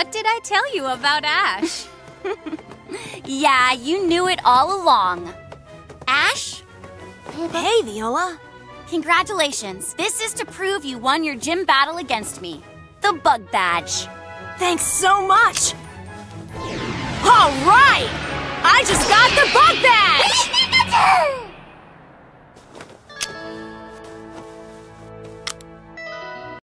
What did I tell you about Ash? yeah, you knew it all along. Ash? Hey, Viola. Congratulations. This is to prove you won your gym battle against me. The Bug Badge. Thanks so much! All right! I just got!